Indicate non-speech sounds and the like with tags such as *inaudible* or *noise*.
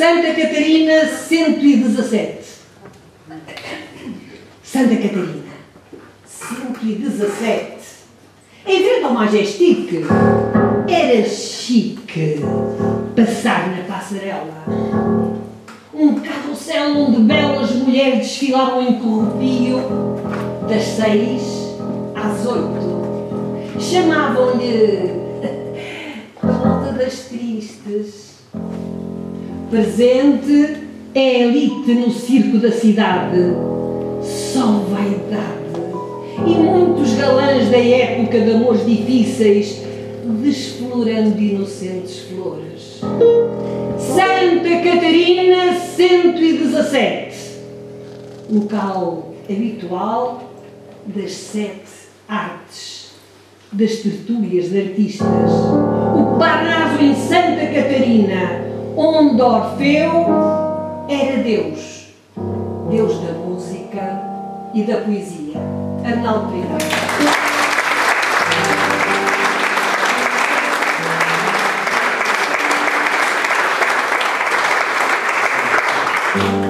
Santa Catarina 117. Santa Catarina 117. Em frente ao Majestic, era chique passar na passarela. Um carrossel onde belas mulheres desfilavam em corrupio das seis às oito. Chamavam-lhe *laughs* a volta das tristes. Presente é elite no circo da cidade. Só vaidade. E muitos galãs da época de amores difíceis, desflorando inocentes flores. Santa Catarina 117. Local habitual das sete artes, das tertúlias de artistas. O Parnaso em Santa Catarina, onde Orfeu era Deus, Deus da música e da poesia. Arnaldo Pereira. thank